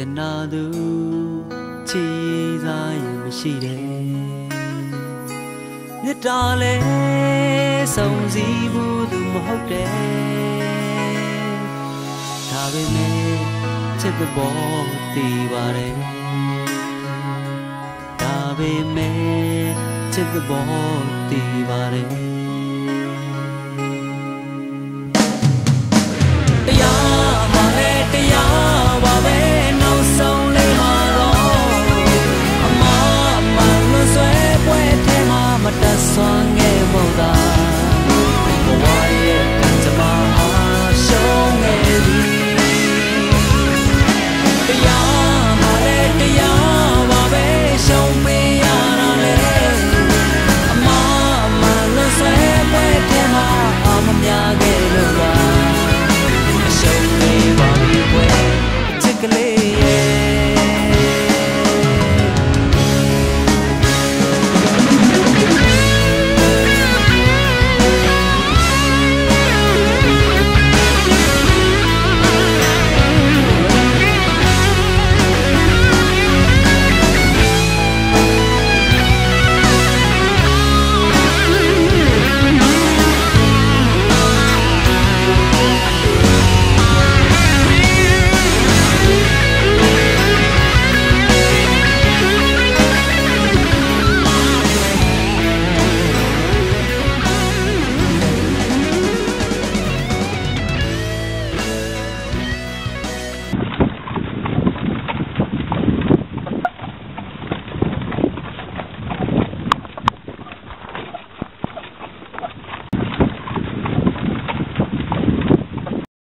ကျင်နာသူချီးစားရင်မရှိတယ်မြတ်တာလဲစုံစည်းဘူးသူမဟုတ်တယ်ဒါပေမဲ့ချစ်တဲ့ဘောတည်ပါတယ်ဒါပေမဲ့ချစ်တဲ့ဘောတည်ပါတယ်တရားပါပဲတရားပါပဲ